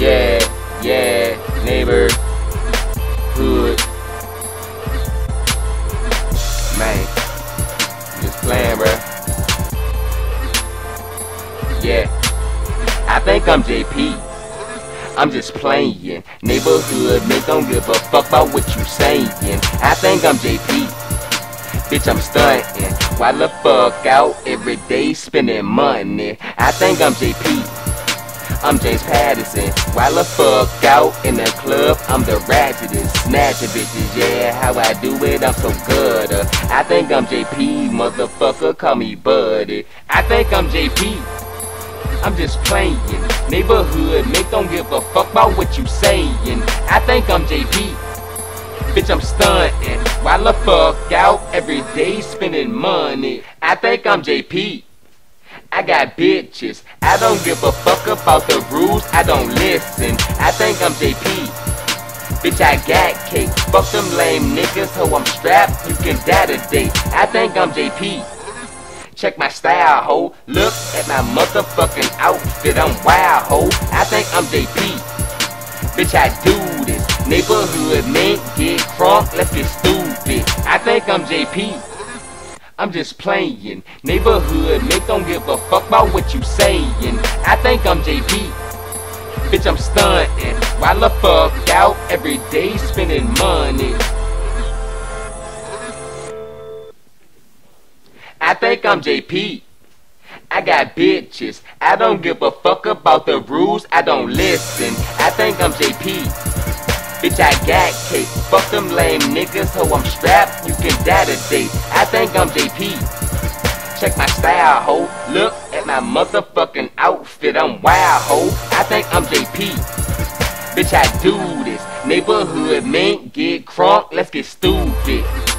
Yeah, yeah, neighbor, hood. Man, just playing, bro. Yeah, I think I'm JP. I'm just playing. Neighborhood, man, don't give a fuck about what you saying. I think I'm JP. Bitch, I'm stunting. Why the fuck out every day spending money. I think I'm JP. I'm James Patterson. While the fuck out in the club, I'm the ratchetest. Snatching bitches, yeah, how I do it, I'm so good. Uh, I think I'm JP, motherfucker, call me Buddy. I think I'm JP. I'm just playing. Neighborhood, mate, don't give a fuck about what you saying. I think I'm JP. Bitch, I'm stunting. While the fuck out every day spending money. I think I'm JP. I got bitches. I don't give a fuck about the rules. I don't listen. I think I'm JP. Bitch, I got cake. Fuck them lame niggas, ho, I'm strapped. You can die today. I think I'm JP. Check my style, ho. Look at my motherfucking outfit. I'm wild, ho. I think I'm JP. Bitch, I do this. Neighborhood man, get crunk, let's get stupid. I think I'm JP. I'm just playing. Neighborhood, mate, don't give a fuck about what you saying. I think I'm JP. Bitch, I'm stunting. While the fuck out every day spending money. I think I'm JP. I got bitches. I don't give a fuck about the rules. I don't listen. I think I'm JP. Bitch, I got cake. Fuck them lame niggas, ho, I'm strapped. You can die today. I think I'm JP. Check my style, ho. Look at my motherfucking outfit. I'm wild, ho. I think I'm JP. Bitch, I do this. Neighborhood man, get crunk, let's get stupid.